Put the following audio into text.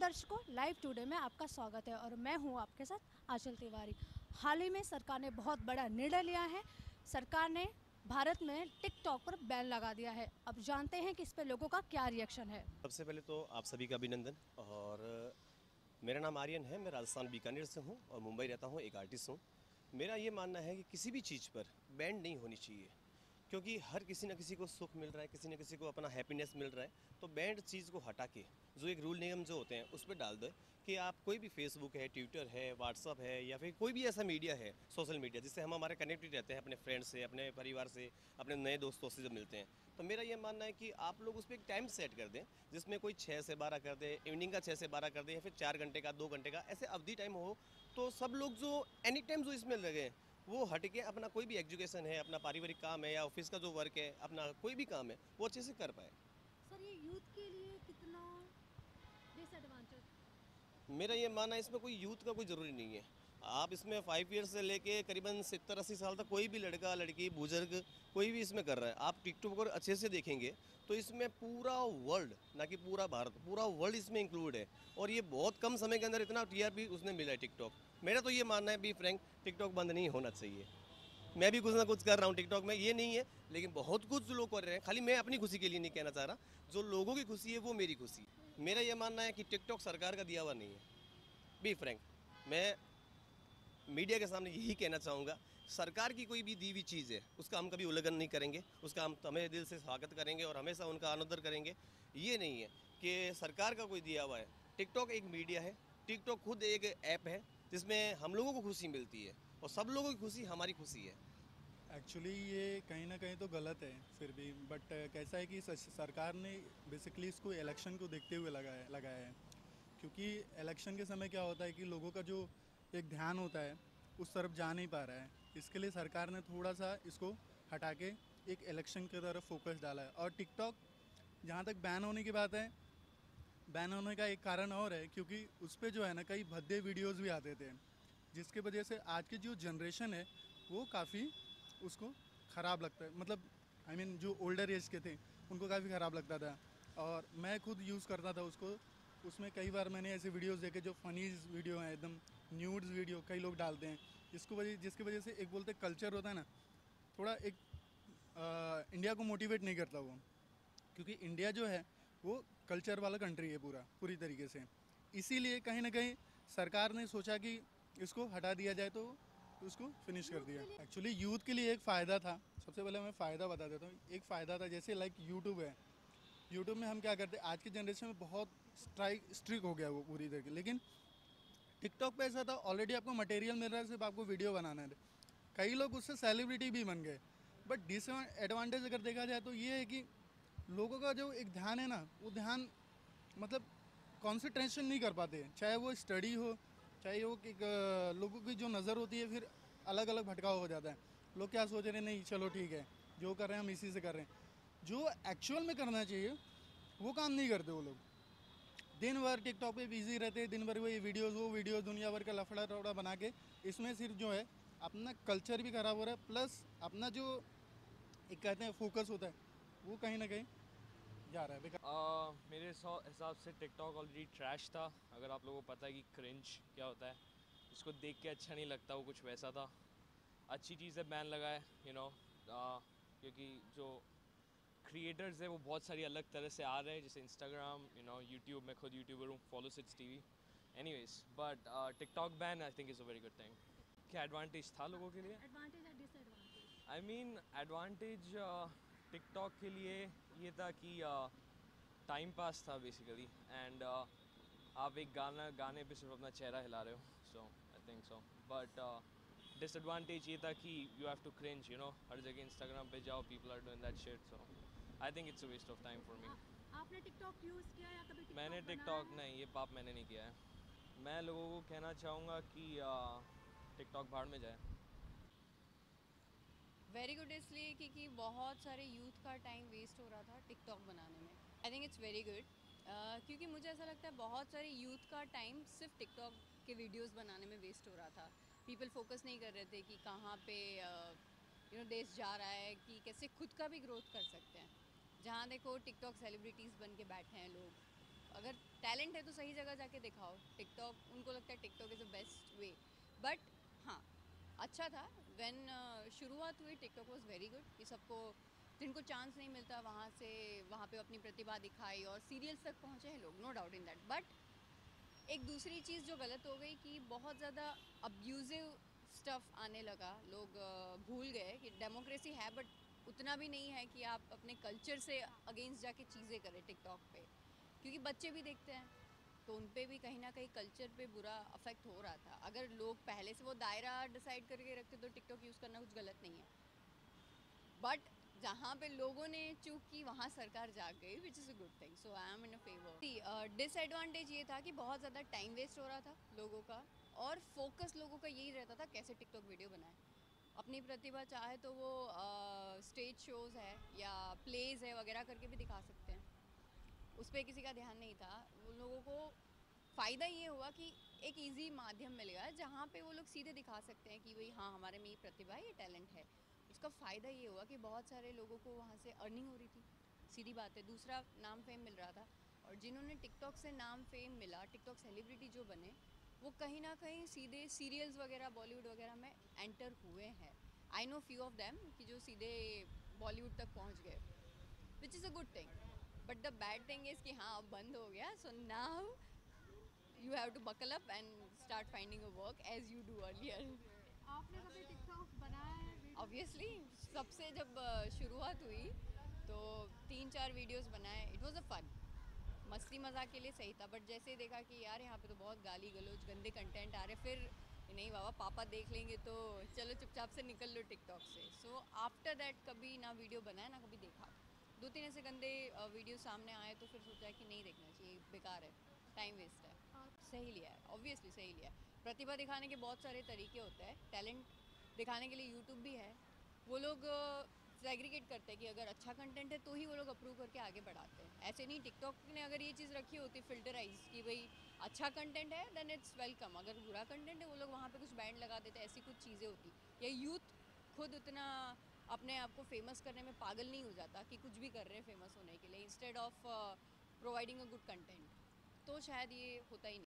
दर्शकों live today में आपका स्वागत है और मैं हूँ आपके साथ आंचल तिवारी। हाल ही में सरकार ने बहुत बड़ा निर्णय लिया है। सरकार ने भारत में टिकटॉक पर बैन लगा दिया है। अब जानते हैं कि इस पर लोगों का क्या रिएक्शन है? सबसे पहले तो आप सभी का अभिनंदन और मेरा नाम आर्यन है। मैं राजस्थान बीकानेर से हूँ और मुंबई रहता हूँ, एक आर्टिस्ट हूँ। मेरा ये मानना है कि किसी भी चीज़ पर बैंड नहीं होनी चाहिए। क्योंकि हर किसी न किसी को सुख मिल रहा है, किसी न किसी को अपना हैप्पीनेस मिल रहा है तो बैंड चीज़ को हटा के, जो एक रूल नियम जो होते हैं, उस पर डाल दो कि आप कोई भी फेसबुक है ट्विटर है व्हाट्सअप है, या फिर कोई भी ऐसा मीडिया है सोशल मीडिया जिससे हम हमारे कनेक्टेड रहते हैं, अपने फ्रेंड से, अपने परिवार से, अपने नए दोस्तों से जब मिलते हैं तो मेरा ये मानना है कि आप लोग उस पर एक टाइम सेट कर दें, जिसमें कोई छः से बारह कर दे इवनिंग का छः से बारह कर दे, या फिर चार घंटे का, दो घंटे का, ऐसे अवधि टाइम हो तो सब लोग जो एनी टाइम जो इसमें लगे वो हट के अपना कोई भी एजुकेशन है अपना पारिवारिक काम है या ऑफ़िस का जो वर्क है अपना कोई भी काम है वो अच्छे से कर पाए। सर ये यूथ के लिए कितना डिसएडवांटेज मेरा ये मानना है इसमें कोई यूथ का कोई ज़रूरी नहीं है। आप इसमें फाइव ईयर से लेके करीबन सत्तर, अस्सी साल तक कोई भी लड़का, लड़की, बुज़ुर्ग, कोई भी इसमें कर रहा है, आप टिकटॉक पर अच्छे से देखेंगे तो इसमें पूरा वर्ल्ड ना कि पूरा भारत, पूरा वर्ल्ड इसमें इंक्लूड है। और ये बहुत कम समय के अंदर इतना टीआरपी उसने मिला है टिकटॉक मेरा तो ये मानना है बी फ्रैंक टिकटॉक बंद नहीं होना चाहिए। मैं भी कुछ ना कुछ कर रहा हूँ टिकटॉक में, ये नहीं है, लेकिन बहुत कुछ लोग कर रहे हैं, खाली मैं अपनी खुशी के लिए नहीं कहना चाह रहा, जो लोगों की खुशी है, वो मेरी खुशी मेरा ये मानना है कि टिकटॉक सरकार का दिया हुआ नहीं है। बी फ्रैंक मैं मीडिया के सामने यही कहना चाहूँगा, सरकार की कोई भी दी हुई चीज़ है, उसका हम कभी उल्लंघन नहीं करेंगे, उसका हम तमे दिल से स्वागत करेंगे और हमेशा उनका अनुदर करेंगे। ये नहीं है कि सरकार का कोई दिया हुआ है। टिकटॉक एक मीडिया है, टिकटॉक खुद एक ऐप है, जिसमें हम लोगों को खुशी मिलती है और सब लोगों की खुशी हमारी खुशी है। एक्चुअली ये कहीं ना कहीं तो गलत है फिर भी बट कैसा है कि सरकार ने बेसिकली इसको इलेक्शन को देखते हुए लगाया लगाया है। क्योंकि इलेक्शन के समय क्या होता है कि लोगों का जो एक ध्यान होता है उस तरफ़ जा नहीं पा रहा है। इसके लिए सरकार ने थोड़ा सा इसको हटा के एक इलेक्शन की तरफ़ फोकस डाला है। और टिकटॉक जहाँ तक बैन होने की बात है बैन होने का एक कारण और है क्योंकि उस पर जो है ना कई भद्दे वीडियोस भी आते थे जिसके वजह से आज की जो जनरेशन है वो काफ़ी उसको ख़राब लगता है। मतलब आई I मीन mean, जो ओल्डर एज के थे उनको काफ़ी ख़राब लगता था। और मैं खुद यूज़ करता था उसको उसमें कई बार मैंने ऐसे वीडियोस देखे जो फनीज वीडियो हैं एकदम न्यूड्स वीडियो कई लोग डालते हैं। जिसको वजह जिसकी वजह से एक बोलते कल्चर होता है ना थोड़ा एक आ, इंडिया को मोटिवेट नहीं करता वो। क्योंकि इंडिया जो है वो कल्चर वाला कंट्री है पूरा पूरी तरीके से। इसीलिए कहीं ना कहीं सरकार ने सोचा कि इसको हटा दिया जाए तो उसको फिनिश कर दिया। एक्चुअली यूथ के लिए एक फ़ायदा था। सबसे पहले मैं फ़ायदा बता देता हूँ। एक फ़ायदा था जैसे लाइक यूट्यूब है। यूट्यूब में हम क्या करते हैं, आज की जनरेशन में बहुत स्ट्राइक स्ट्रिक हो गया वो पूरी तरीके लेकिन टिकटॉक पे ऐसा था ऑलरेडी आपको मटेरियल मिल रहा है, सिर्फ़ आपको वीडियो बनाना है। कई लोग उससे सेलिब्रिटी भी बन गए। बट डिसएडवांटेज अगर देखा जाए तो ये है कि लोगों का जो एक ध्यान है ना, वो ध्यान मतलब कॉन्सेंट्रेशन नहीं कर पाते चाहे वो स्टडी हो, चाहे वो कि लोगों की जो नज़र होती है, फिर अलग अलग भटकाव हो जाता है। लोग क्या सोच रहे हैं, नहीं, चलो ठीक है, जो कर रहे हैं, हम इसी से कर रहे हैं। जो एक्चुअल में करना चाहिए, वो काम नहीं करते वो लोग। दिन भर टिकटॉक पे बिज़ी रहते, दिन भर वही वीडियोस वो वीडियो दुनिया भर का लफड़ा टफड़ा बना के, इसमें सिर्फ़ जो है, अपना कल्चर भी ख़राब हो रहा है प्लस अपना जो एक कहते हैं फोकस होता है, वो कहीं ना कहीं जा रहा है। बेकार। मेरे हिसाब से टिकटॉक ऑलरेडी ट्रैश था, अगर आप लोगों को पता है कि क्रिंज क्या होता है उसको देख के अच्छा नहीं लगता वो कुछ वैसा था। अच्छी चीज़ है बैन लगा है यू नो क्योंकि जो क्रिएटर्स है वो बहुत सारी अलग तरह से आ रहे हैं जैसे इंस्टाग्राम यू नो यूट्यूब मैं खुद यूट्यूबर हूँ follow seats T V any ways but TikTok ban I think is a very good thing क्या एडवांटेज था लोगों के लिए? आई मीन एडवांटेज टिकटॉक के लिए ये था कि टाइम uh, पास था बेसिकली एंड uh, आप एक गाना गाने पे सिर्फ़ अपना चेहरा हिला रहे हो so I think so but disadvantage ये था कि you have to cringe you know हर जगह इंस्टाग्राम पे जाओ people are doing that shit so I think it's a waste of time for me आपने टिकटॉक यूज़ किया या कभी मैंने टिकटॉक नहीं ये पाप मैंने नहीं किया है। मैं लोगों को कहना चाहूँगा कि टिकटॉक भाड़ में जाए। वेरी गुड इसलिए क्योंकि बहुत सारे यूथ का टाइम वेस्ट हो रहा था टिकटॉक बनाने में। I think it's very good क्योंकि मुझे ऐसा लगता है बहुत सारे यूथ का टाइम सिर्फ़ टिकटॉक के वीडियोस बनाने में वेस्ट हो रहा था। पीपल फोकस नहीं कर रहे थे कि कहाँ पे यू नो देश जा रहा है कि कैसे खुद का भी ग्रोथ कर सकते हैं। जहाँ देखो टिकटॉक सेलिब्रिटीज़ बन के बैठे हैं लोग। अगर टैलेंट है तो सही जगह जाके दिखाओ। टिकटॉक उनको लगता है TikTok is the best way but हाँ अच्छा था। व्हेन शुरुआत हुई टिकटॉक वॉज़ वेरी गुड कि सबको, जिनको चांस नहीं मिलता, वहाँ से, वहाँ पे अपनी प्रतिभा दिखाई और सीरियल्स तक पहुँचे हैं लोग no doubt in that but एक दूसरी चीज़ जो गलत हो गई कि बहुत ज़्यादा अब्यूजिव स्टफ़ आने लगा। लोग भूल गए कि डेमोक्रेसी है बट उतना भी नहीं है कि आप अपने कल्चर से अगेंस्ट जाके चीज़ें करें टिकटॉक पे। क्योंकि बच्चे भी देखते हैं तो उन पर भी कहीं ना कहीं कल्चर पे बुरा अफेक्ट हो रहा था। अगर लोग पहले से वो दायरा डिसाइड करके रखते तो टिकटॉक यूज़ करना कुछ गलत नहीं है। बट जहाँ पे लोगों ने चूक की वहाँ सरकार जाग गई which is a good thing so I am in a favour disadvantage ये था कि बहुत ज़्यादा टाइम वेस्ट हो रहा था लोगों का और फोकस लोगों का यही रहता था कैसे टिकटॉक वीडियो बनाए। अपनी प्रतिभा चाहे तो वो स्टेज uh, शोज़ है या प्लेज है वगैरह करके भी दिखा सकते हैं। उस पर किसी का ध्यान नहीं था। उन लोगों को फ़ायदा ये हुआ कि एक इजी माध्यम मिल गया जहाँ पे वो लोग सीधे दिखा सकते हैं कि भाई हाँ हमारे में ये प्रतिभा है ये टैलेंट है। उसका फ़ायदा ये हुआ कि बहुत सारे लोगों को वहाँ से अर्निंग हो रही थी। सीधी बात है, दूसरा नाम फेम मिल रहा था और जिन्होंने टिकटॉक से नाम फेम मिला टिकटॉक सेलिब्रिटी जो बने, वो कहीं ना कहीं सीधे सीरियल्स वगैरह बॉलीवुड वगैरह में एंटर हुए हैं। I know few of them कि जो सीधे बॉलीवुड तक पहुँच गए which is a good thing but the bad thing is कि हाँ अब बंद हो गया so now you have to buckle up and start finding a work as you do earlier आपने कभी टिकटॉक बनाया है ऑब्वियसली सबसे जब शुरुआत हुई तो तीन चार वीडियोस बनाए। इट वाज अ फन मस्ती मज़ाक के लिए सही था बट जैसे देखा कि यार यहाँ पे तो बहुत गाली गलोच गंदे कंटेंट आ रहे फिर नहीं, बाबा, पापा देख लेंगे तो चलो चुपचाप से निकल लो टिकटॉक से। सो आफ्टर दैट कभी ना वीडियो बनाया, ना कभी देखा। दो तीन ऐसे गंदे वीडियो सामने आए तो फिर सोचा कि नहीं देखना चाहिए, बेकार है। टाइम वेस्ट है। सही लिया है ऑब्वियसली सही लिया है। प्रतिभा दिखाने के बहुत सारे तरीके होते हैं टैलेंट दिखाने के लिए यूट्यूब भी है। वो लोग सेग्रीगेट करते हैं कि अगर अच्छा कंटेंट है तो ही वो लोग अप्रूव करके आगे बढ़ाते हैं। ऐसे नहीं टिकटॉक ने अगर ये चीज़ रखी होती फिल्टराइज कि भाई अच्छा कंटेंट है देन इट्स वेलकम अगर बुरा कंटेंट है, वो लोग वहाँ पे कुछ बैंड लगा देते, ऐसी कुछ चीज़ें होती। या यूथ खुद उतना अपने आप को फ़ेमस करने में पागल नहीं हो जाता कि कुछ भी कर रहे हैं फ़ेमस होने के लिए instead of providing a good content तो शायद ये होता ही नहीं